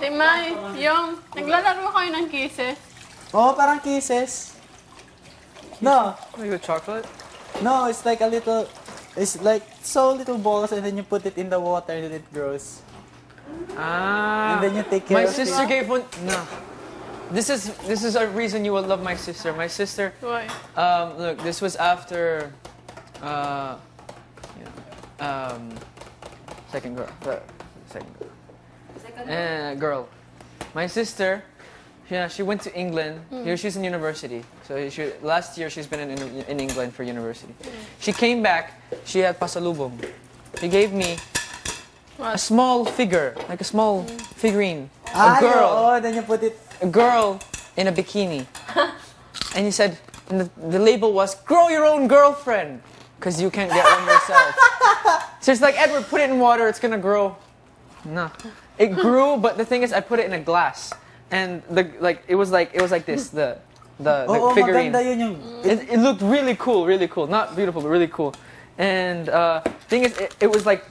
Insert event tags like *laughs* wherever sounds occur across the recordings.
Si Mai, yung naglalaro kayo ng kisses. Oh, parang kisses. No, Like the chocolate? no, it's like a little, it's like so little balls and then you put it in the water and it grows. Ah. And then you take care My of sister it. gave one. No. This is this is a reason you will love my sister. My sister. Why? Um, look, this was after. Uh, you know, um, second girl. The second girl. Uh, girl. My sister. Yeah, she went to England. Here she's in university. So she, last year she's been in, in England for university. She came back. She had pasalubong. She gave me a small figure, like a small figurine. Ah, A girl, Oh, then you put it. a girl in a bikini. *laughs* and he said, and the, the label was, grow your own girlfriend. Because you can't get one yourself. *laughs* so it's like, Edward, put it in water, it's gonna grow. No. It grew, but the thing is, I put it in a glass. And the like, it was like, it was like this, the, the, the Oo, figurine. maganda yun yung... It, it looked really cool, really cool. Not beautiful, but really cool. And uh, thing is, it, it was like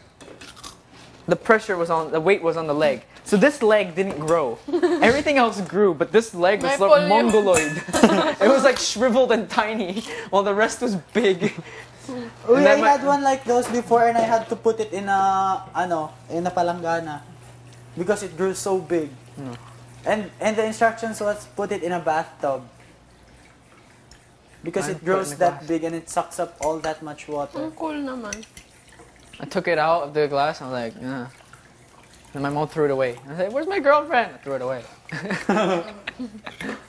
the pressure was on, the weight was on the leg. So this leg didn't grow. *laughs* Everything else grew, but this leg was like mongoloid. *laughs* *laughs* it was like shriveled and tiny, while the rest was big. Uy, I had one like those before and I had to put it in a, ano, in a palanggana. Because it grew so big. Hmm. And and the instructions was put it in a bathtub. Because Mine it grows in that glass. big and it sucks up all that much water. Ang cool naman. I took it out of the glass. And I was like, yeah. And my mom threw it away. I said, "Where's my girlfriend?" I threw it away. *laughs* *laughs*